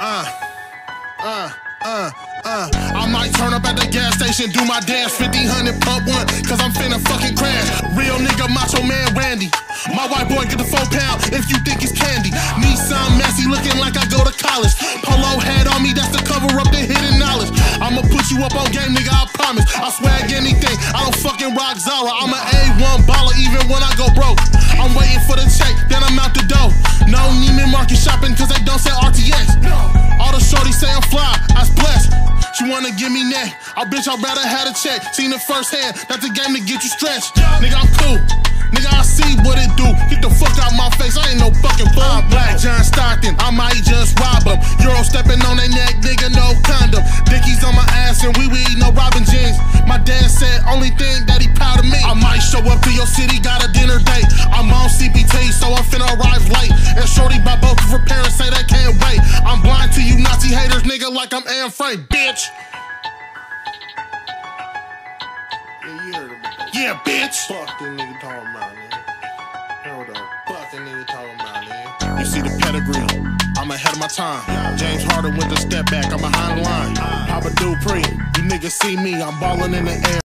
Uh, uh, uh. Uh, I might turn up at the gas station, do my dance, 1500 pump one, cause I'm finna fucking crash. Real nigga, macho man Randy. My white boy get the four pound if you think it's candy. Nissan messy looking like I go to college. Polo hat on me, that's to cover up the hidden knowledge. I'ma put you up on game, nigga, I promise. I swag anything, I don't fucking rock Zara. I'm a A1 baller even when I go broke. I'm waiting for the check. Wanna give me neck. I bitch, I'd rather had a check. Seen it firsthand, that's the game to get you stretched. Nigga, I'm cool. Nigga, I see what it do. Get the fuck out my face, I ain't no fucking fool. I'm Black John Stockton, I might just rob him. Euro stepping on their neck, nigga, no condom. Dickies on my ass and we weed, no Robin jeans. My dad said, only thing that he proud of me. I might show up to your city, got a dinner date. I'm on CPT, so I'm finna arrive late. And Shorty by both of her parents say they can't wait. I'm blind to you Nazi haters, nigga, like I'm Anne Frank, bitch. Yeah, you heard him. Yeah, bitch. Fuck this nigga talking about, nigga. Hold on. Fuck this nigga talking about, nigga. You see the pedigree. I'm ahead of my time. James Harden with the step back. I'm behind the line. Papa Dupree. You niggas see me. I'm balling in the air.